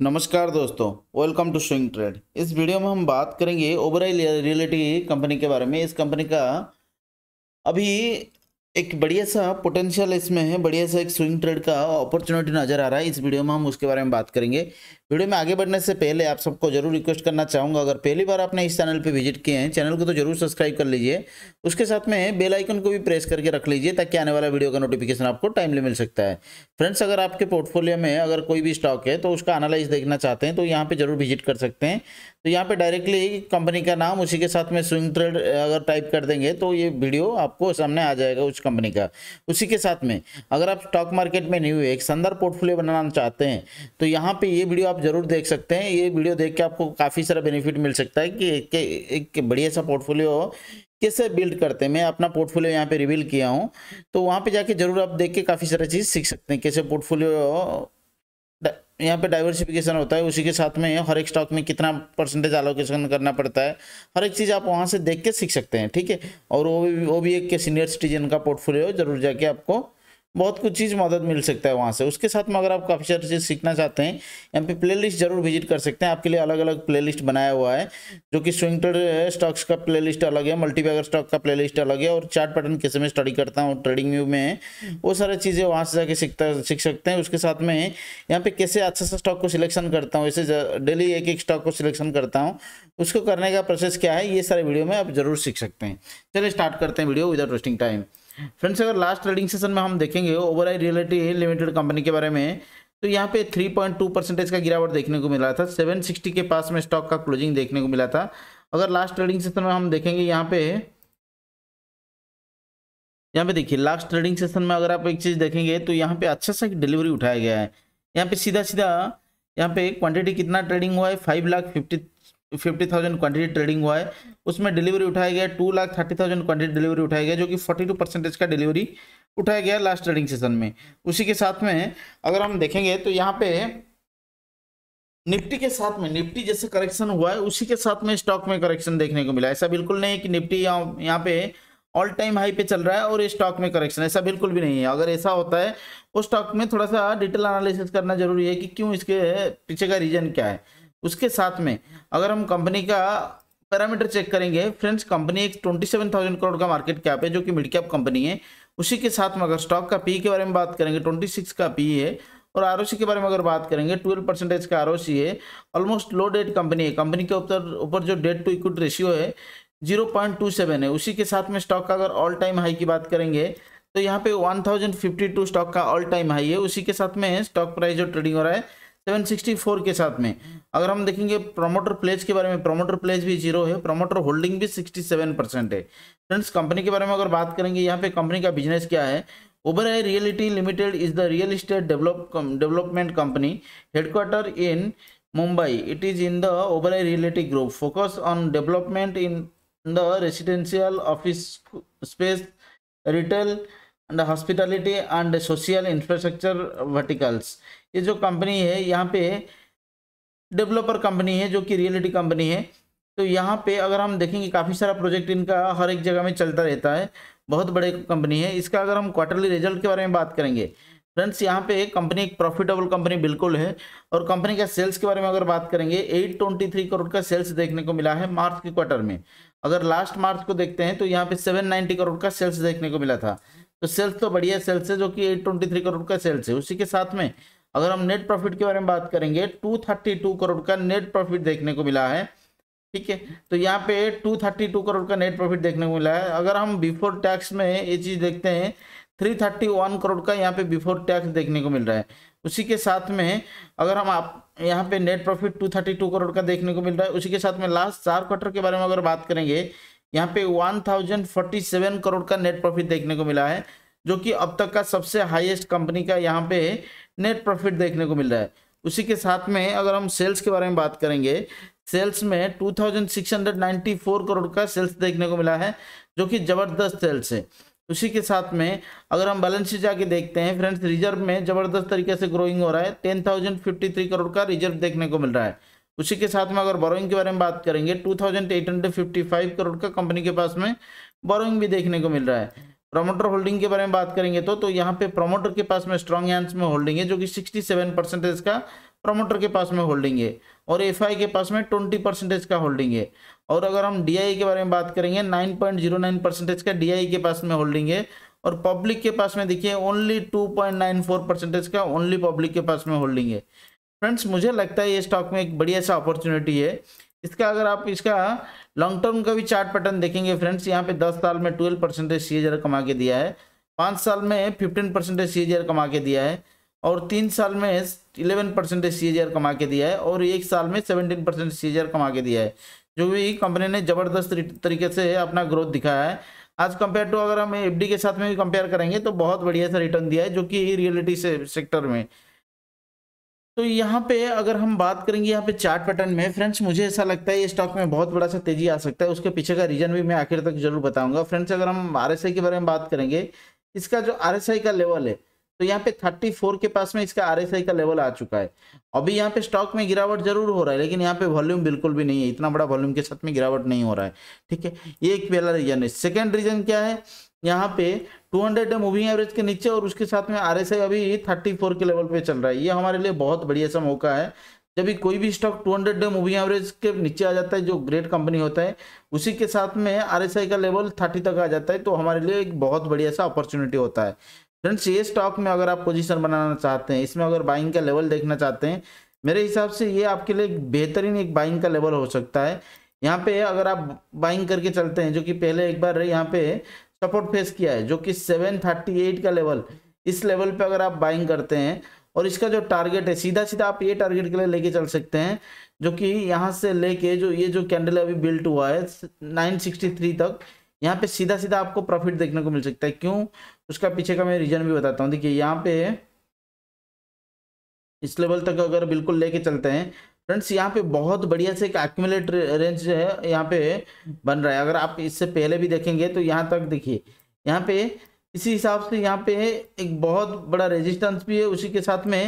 नमस्कार दोस्तों welcome to swing trade इस वीडियो में हम बात करेंगे ओबराई रियलिटी कंपनी के बारे में। इस कंपनी का अभी एक बढ़िया सा पोटेंशियल इसमें है, बढ़िया सा एक स्विंग ट्रेड का अपॉर्चुनिटी नज़र आ रहा है। इस वीडियो में हम उसके बारे में बात करेंगे। वीडियो में आगे बढ़ने से पहले आप सबको ज़रूर रिक्वेस्ट करना चाहूँगा। अगर पहली बार आपने इस चैनल पे विज़िट किए हैं चैनल को तो ज़रूर सब्सक्राइब कर लीजिए। उसके साथ में बेल आइकन को भी प्रेस करके रख लीजिए, ताकि आने वाला वीडियो का नोटिफिकेशन आपको टाइमली मिल सकता है। फ्रेंड्स अगर आपके पोर्टफोलियो में अगर कोई भी स्टॉक है तो उसका एनालाइज देखना चाहते हैं तो यहाँ पर ज़रूर विज़िट कर सकते हैं। तो यहाँ पे डायरेक्टली कंपनी का नाम उसी के साथ में स्विंग ट्रेड अगर टाइप कर देंगे तो ये वीडियो आपको सामने आ जाएगा उस कंपनी का। उसी के साथ में अगर आप स्टॉक मार्केट में न्यू एक शानदार पोर्टफोलियो बनाना चाहते हैं तो यहाँ पे ये वीडियो आप ज़रूर देख सकते हैं। ये वीडियो देख के आपको काफ़ी सारा बेनिफिट मिल सकता है कि एक, एक बढ़िया सा पोर्टफोलियो कैसे बिल्ड करते हैं। मैं अपना पोर्टफोलियो यहाँ पे रिवील किया हूँ तो वहाँ पे जाके ज़रूर आप देख के काफ़ी सारा चीज़ सीख सकते हैं कैसे पोर्टफोलियो यहाँ पे डाइवर्सिफिकेशन होता है, उसी के साथ में हर एक स्टॉक में कितना परसेंटेज एलोकेशन करना पड़ता है, हर एक चीज़ आप वहाँ से देख के सीख सकते हैं, ठीक है? और वो भी वो भी एक सीनियर सिटीजन का पोर्टफोलियो ज़रूर जाके आपको बहुत कुछ चीज़ मदद मिल सकता है वहाँ से। उसके साथ में अगर आप काफ़ी सारी चीज़ सीखना चाहते हैं, यहाँ पे प्लेलिस्ट ज़रूर विज़िट कर सकते हैं। आपके लिए अलग अलग प्लेलिस्ट बनाया हुआ है, जो कि स्विंगटेड स्टॉक्स का प्लेलिस्ट अलग है मल्टीबैगर स्टॉक का प्लेलिस्ट अलग है और चार्ट पैटर्न कैसे मैं स्टडी करता हूँ ट्रेडिंग व्यू में वो सारी चीज़ें वहाँ से जाके सीखता, सीख सकते हैं। उसके साथ में यहाँ पर कैसे अच्छा सा स्टॉक को सिलेक्शन करता हूँ, ऐसे डेली एक एक स्टॉक को सिलेक्शन करता हूँ, उसको करने का प्रोसेस क्या है, ये सारे वीडियो में आप ज़रूर सीख सकते हैं। चलिए स्टार्ट करते हैं video without wasting time friends अगर लास्ट ट्रेडिंग सेशन में हम देखेंगे Oberoi reality limited company के बारे में तो यहाँ पे 3.2 परसेंटेज का गिरावट देखने को मिला था। 760 के पास में स्टॉक का क्लोजिंग देखने को मिला था। अगर लास्ट ट्रेडिंग सेशन में हम देखेंगे यहाँ पे यहाँ पे देखिए लास्ट ट्रेडिंग सेशन में अगर आप एक चीज़ देखेंगे तो यहाँ पे अच्छा सा डिलीवरी उठाया गया है। यहाँ पे सीधा सीधा यहाँ पे क्वांटिटी कितना ट्रेडिंग हुआ है? Five lakh fifty fifty thousand quantity trading हुआ है। उसमें डिलीवरी उठाया गया two lakh thirty thousand quantity delivery उठाया गया, जो कि फोर्टी टू परसेंटेज का डिलीवरी उठाया गया लास्ट ट्रेडिंग सेशन में। उसी के साथ में, अगर हम देखेंगे तो यहाँ पे निफ्टी के साथ में, निफ्टी जैसे करेक्शन हुआ है, उसी के साथ में स्टॉक में करेक्शन देखने को मिला। ऐसा बिल्कुल नहीं कि निफ्टी यहाँ पे ऑल टाइम हाई पे चल रहा है और ये स्टॉक में करेक्शन ऐसा बिल्कुल भी नहीं है। अगर ऐसा होता है उस स्टॉक में थोड़ा सा डिटेल एनालिसिस करना ज़रूरी है कि क्यों इसके पीछे का रीजन क्या है। उसके साथ में अगर हम कंपनी का पैरामीटर चेक करेंगे फ्रेंड्स कंपनी एक ट्वेंटी सेवन थाउज़ेंड करोड़ का मार्केट कैप है, जो कि मिड कैप कंपनी है। उसी के साथ में अगर स्टॉक का पी के बारे में बात करेंगे ट्वेंटी सिक्स का पी है, और आरओसी के बारे में अगर बात करेंगे ट्वेल्व परसेंटेज का आरओसी है ऑलमोस्ट लो डेट कंपनी है। कंपनी के ऊपर ऊपर जो डेट टू इक्विटी रेशियो है ज़ीरो पॉइंट टू सेवन है। उसी के साथ में स्टॉक का अगर ऑल टाइम हाई की बात करेंगे तो यहाँ पे one thousand fifty two stock का ऑल टाइम हाई है। उसी के साथ में स्टॉक प्राइस जो ट्रेडिंग हो रहा है 764 के साथ में। अगर हम देखेंगे प्रोमोटर प्लेज के बारे में प्रोमोटर प्लेज भी ज़ीरो है प्रोमोटर होल्डिंग भी 67 परसेंट है। फ्रेंड्स कंपनी के बारे में अगर बात करेंगे, यहाँ पे कंपनी का बिज़नेस क्या है? Oberoi Realty Limited is the real estate develop development company headquarter in Mumbai it is in the Oberoi Realty group focus on development in the residential office space retail and hospitality and social infrastructure verticals ये जो company है, यहाँ पे developer company है, जो कि reality company है। तो यहाँ पे अगर हम देखेंगे, काफ़ी सारा प्रोजेक्ट इनका हर एक जगह में चलता रहता है। बहुत बड़े कंपनी है। इसका अगर हम क्वार्टरली रिज़ल्ट के बारे में बात करेंगे फ्रेंड्स यहाँ पे कंपनी एक प्रॉफिटेबल कंपनी बिल्कुल है। और कंपनी का सेल्स के बारे में अगर बात करेंगे 823 करोड़ का सेल्स देखने को मिला है मार्च के क्वार्टर में। अगर लास्ट मार्च को देखते हैं तो यहाँ पे 790 करोड़ का सेल्स देखने को मिला था। तो सेल्स तो बढ़िया सेल्स है, जो कि 823 करोड़ का सेल्स है। उसी के साथ में अगर हम नेट प्रॉफिट के बारे में बात करेंगे 232 करोड़ का नेट प्रॉफिट देखने को मिला है, ठीक है? तो यहाँ पे 232 करोड़ का नेट प्रॉफिट देखने को मिला है। अगर हम बिफोर टैक्स में ये चीज़ देखते हैं 331 करोड़ का यहाँ पे बिफोर टैक्स देखने को मिल रहा है। उसी के साथ में अगर हम आप, यहाँ पे नेट प्रॉफिट 232 करोड़ का देखने को मिल रहा है, उसी के साथ में लास्ट चार क्वार्टर के बारे में अगर बात करेंगे, यहाँ पे वन करोड़ का नेट प्रॉफिट देखने को मिला है। जो कि अब तक का सबसे हाईएस्ट कंपनी का यहाँ पे नेट प्रॉफिट देखने को मिल रहा है। उसी के साथ में अगर हम सेल्स के बारे में बात करेंगे सेल्स में 2694 करोड़ का सेल्स देखने को मिला है, जो कि ज़बरदस्त सेल्स है। उसी के साथ में अगर हम बैलेंस शीट जाके देखते हैं फ्रेंड्स रिज़र्व में ज़बरदस्त तरीके से ग्रोइंग हो रहा है ten thousand fifty three crore का रिज़र्व देखने को मिल रहा है। उसी के साथ में अगर बोरोइंग के बारे में बात करेंगे two thousand eight hundred fifty five crore का कंपनी के पास में बोरोइंग भी देखने को मिल रहा है। प्रोमोटर होल्डिंग के बारे में बात करेंगे तो तो यहाँ पे प्रोमोटर के पास में स्ट्रॉन्ग हैंड्स में होल्डिंग है, जो कि 67 परसेंटेज का प्रमोटर के पास में होल्डिंग है और एफआई के पास में ट्वेंटी परसेंटेज का होल्डिंग है। और अगर हम डीआई के बारे में बात करेंगे nine point zero nine percentage का डीआई के पास में होल्डिंग है और पब्लिक के पास में देखिए ओनली टू परसेंटेज का ओनली पब्लिक के पास में होल्डिंग है। फ्रेंड्स मुझे लगता है ये स्टॉक में एक बढ़िया सा अपॉर्चुनिटी है। इसका अगर आप इसका लॉन्ग टर्म का भी चार्ट पैटर्न देखेंगे फ्रेंड्स यहाँ पे दस साल में ट्वेल्व परसेंटेज सी कमा के दिया है। पाँच साल में फिफ्टीन परसेंटेज सी कमा के दिया है और तीन साल में इलेवन परसेंटेज सी कमा के दिया है और एक साल में सेवनटीन परसेंट सी कमा के दिया है। जो भी कंपनी ने ज़बरदस्त तरीके से अपना ग्रोथ दिखाया है। आज कंपेयर टू अगर हम एफडी के साथ में भी कंपेयर करेंगे तो बहुत बढ़िया सा रिटर्न दिया है, जो कि रियलिटी से सेक्टर में। तो यहाँ पे अगर हम बात करेंगे यहाँ पे चार्ट पैटर्न में फ्रेंड्स मुझे ऐसा लगता है ये स्टॉक में बहुत बड़ा सा तेज़ी आ सकता है। उसके पीछे का रीजन भी मैं आखिर तक ज़रूर बताऊँगा। फ्रेंड्स अगर हम आर के बारे में बात करेंगे, इसका जो आर का लेवल है तो यहाँ पे 34 के पास में इसका आर का लेवल आ चुका है। अभी यहाँ पे स्टॉक में गिरावट ज़रूर हो रहा है, लेकिन यहाँ पे वॉल्यूम बिल्कुल भी नहीं है। इतना बड़ा वॉल्यूम के साथ में गिरावट नहीं हो रहा है, ठीक है? ये एक पहला रीजन है। सेकेंड रीजन क्या है? यहाँ पे 200 डे मूविंग एवरेज के नीचे और उसके साथ में आरएसआई अभी 34 के लेवल पे चल रहा है। ये हमारे लिए बहुत बढ़िया सा मौका है। जब भी कोई भी स्टॉक 200 डे मूविंग एवरेज के नीचे आ जाता है, जो ग्रेट कंपनी होता है, उसी के साथ में आरएसआई का लेवल 30 तक आ जाता है तो हमारे लिए एक बहुत बढ़िया सा अपॉर्चुनिटी होता है। फ्रेंड्स ये स्टॉक में अगर आप पोजिशन बनाना चाहते हैं, इसमें अगर बाइंग का लेवल देखना चाहते हैं, मेरे हिसाब से ये आपके लिए बेहतरीन एक बाइंग का लेवल हो सकता है। यहाँ पे अगर आप बाइंग करके चलते हैं, जो कि पहले एक बार यहाँ पे सपोर्ट फेस किया है, जो कि 738 का लेवल इस लेवल पे अगर आप बाइंग करते हैं, और इसका जो टारगेट है सीधा सीधा आप ये टारगेट के लिए लेके चल सकते हैं, जो कि यहाँ से लेके जो ये जो कैंडल अभी बिल्ट हुआ है 963 तक, यहाँ पे सीधा सीधा आपको प्रॉफिट देखने को मिल सकता है। क्यों? उसका पीछे का मैं रीजन भी बताता हूँ। देखिए, यहाँ पे इस लेवल तक अगर बिल्कुल लेके चलते हैं, फ्रेंड्स, यहाँ पे बहुत बढ़िया से एक एक्यूमुलेट रेंज है, यहाँ पे बन रहा है। अगर आप इससे पहले भी देखेंगे तो यहाँ तक देखिए, यहाँ पे इसी हिसाब से यहाँ पे एक बहुत बड़ा रेजिस्टेंस भी है, उसी के साथ में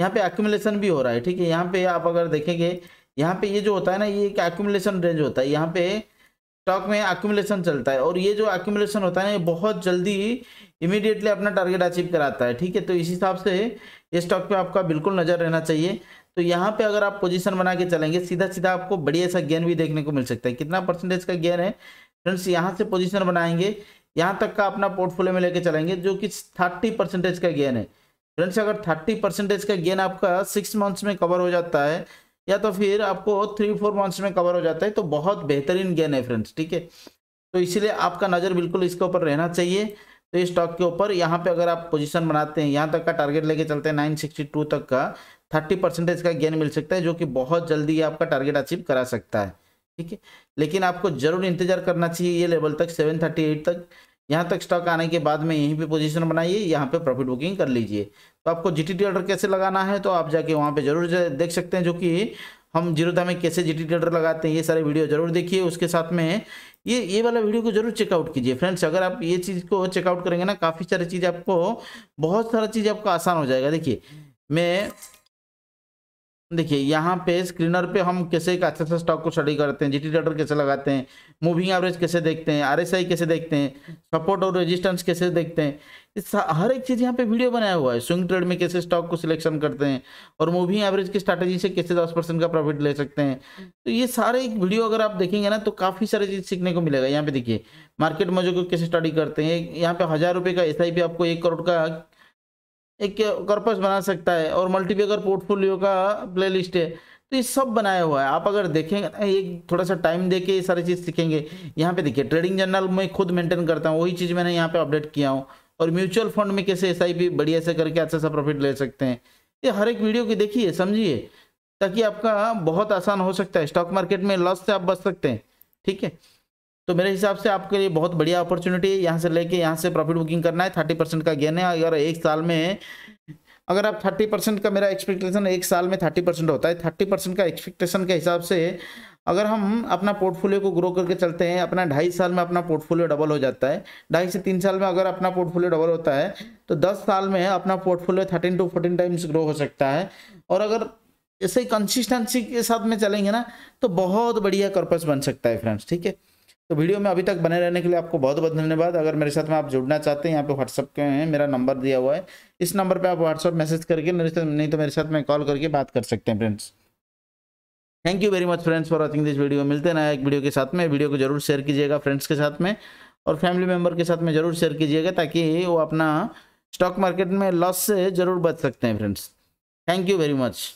यहाँ पे एक्यूमुलेशन भी हो रहा है। ठीक है, यहाँ पे आप अगर देखेंगे, यहाँ पे ये जो होता है ना, ये एक एक्यूमुलेशन रेंज होता है। यहाँ पे स्टॉक में एक्यूमुलेशन चलता है और ये जो एक्यूमुलेशन होता है ना, ये बहुत जल्दी इमीडिएटली अपना टारगेट अचीव कराता है, ठीक है? तो इस हिसाब से ये स्टॉक पे आपका बिल्कुल नज़र रहना चाहिए। तो यहाँ पे अगर आप पोजीशन बना के चलेंगे सीधा सीधा आपको बढ़िया सा गेन भी देखने को मिल सकता है। कितना परसेंटेज का गेन है? फ्रेंड्स यहाँ से पोजीशन बनाएँगे, यहाँ तक का अपना पोर्टफोलियो में लेके चलेंगे, जो कि थर्टी परसेंटेज का गेन है। फ्रेंड्स अगर थर्टी परसेंटेज का गेन आपका सिक्स मंथ्स में कवर हो जाता है या तो फिर आपको थ्री फोर मंथ्स में कवर हो जाता है तो बहुत बेहतरीन गेन है फ्रेंड्स ठीक है? तो इसीलिए आपका नज़र बिल्कुल इसके ऊपर रहना चाहिए। तो इस स्टॉक के ऊपर यहाँ पे अगर आप पोजीशन बनाते हैं, यहाँ तक का टारगेट लेके चलते हैं नाइन सिक्सटी टू तक का थर्टी परसेंटेज का गेन मिल सकता है, जो कि बहुत जल्दी आपका टारगेट अचीव करा सकता है, ठीक है? लेकिन आपको ज़रूर इंतज़ार करना चाहिए ये लेवल तक सेवन थर्टी एट तक। यहाँ तक स्टॉक आने के बाद में यहीं पे पोजीशन बनाइए, यहाँ पे प्रॉफिट बुकिंग कर लीजिए। तो आपको जी टी ऑर्डर कैसे लगाना है तो आप जाके वहाँ पे ज़रूर देख सकते हैं जो कि हम जीरोधा में कैसे जी टी ऑर्डर लगाते हैं, ये सारे वीडियो ज़रूर देखिए। उसके साथ में ये ये वाला वीडियो को ज़रूर चेकआउट कीजिए। फ्रेंड्स अगर आप ये चीज़ को चेकआउट करेंगे ना, काफ़ी सारी चीज़ आपको, बहुत सारा चीज़ आपका आसान हो जाएगा। देखिए, मैं देखिए, यहाँ पे स्क्रीनर पे हम कैसे एक अच्छा सा स्टॉक को स्टडी करते हैं जीटी डेटर कैसे लगाते हैं मूविंग एवरेज कैसे देखते हैं आरएसआई कैसे देखते हैं सपोर्ट और रेजिस्टेंस कैसे देखते हैं, इस हर एक चीज़ यहाँ पे वीडियो बनाया हुआ है। स्विंग ट्रेड में कैसे स्टॉक को सिलेक्शन करते हैं और मूविंग एवरेज की स्ट्रैटेजी से कैसे दस परसेंट का प्रॉफिट ले सकते हैं। तो ये सारे एक वीडियो अगर आप देखेंगे ना तो काफ़ी सारी चीज़ सीखने को मिलेगा। यहाँ पे देखिए मार्केट मजो को कैसे स्टडी करते हैं, यहाँ पे हज़ार रुपये का एसआईपी आपको एक करोड़ का एक कॉर्पस बना सकता है और मल्टीपेगर पोर्टफोलियो का प्लेलिस्ट है तो ये सब बनाया हुआ है। आप अगर देखेंगे एक थोड़ा सा टाइम दे के ये सारी चीज़ सीखेंगे। यहाँ पे देखिए ट्रेडिंग जर्नल मैं खुद मेंटेन करता हूँ, वही चीज़ मैंने यहाँ पे अपडेट किया हूँ। और म्यूचुअल फंड में कैसे एस आई बढ़िया से करके अच्छा सा प्रॉफिट ले सकते हैं। ये हर एक वीडियो की देखिए, समझिए, ताकि आपका बहुत आसान हो सकता है। स्टॉक मार्केट में लॉस से आप बच सकते हैं, ठीक है? तो मेरे हिसाब से आपके लिए बहुत बढ़िया अपॉर्चुनिटी है। यहाँ से लेके यहाँ से प्रॉफिट बुकिंग करना है। थर्टी परसेंट का गेन है। अगर एक साल में अगर आप थर्टी परसेंट का मेरा एक्सपेक्टेशन एक साल में थर्टी परसेंट होता है। थर्टी परसेंट का एक्सपेक्टेशन के हिसाब से अगर हम अपना पोर्टफोलियो को ग्रो करके चलते हैं, अपना ढाई साल में अपना पोर्टफोलियो डबल हो जाता है। ढाई से तीन साल में अगर अपना पोर्टफोलियो डबल होता है तो दस साल में अपना portfolio thirteen to fourteen times grow हो सकता है। और अगर ऐसे कंसिस्टेंसी के साथ में चलेंगे ना तो बहुत बढ़िया कर्पस बन सकता है फ्रेंड्स ठीक है? तो वीडियो में अभी तक बने रहने के लिए आपको बहुत बहुत धन्यवाद। अगर मेरे साथ में आप जुड़ना चाहते हैं, यहाँ पे व्हाट्सअप के हैं, मेरा नंबर दिया हुआ है। इस नंबर पे आप व्हाट्सअप मैसेज करके, मेरे साथ, नहीं तो मेरे साथ में कॉल करके बात कर सकते हैं friends thank you very much friends for watching this video मिलते नया एक वीडियो के साथ में। वीडियो को ज़रूर शेयर कीजिएगा फ्रेंड्स के साथ में। और फैमिली मेंबर के साथ में ज़रूर शेयर कीजिएगा, ताकि वो अपना स्टॉक मार्केट में लॉस से ज़रूर बच सकते हैं friends thank you very much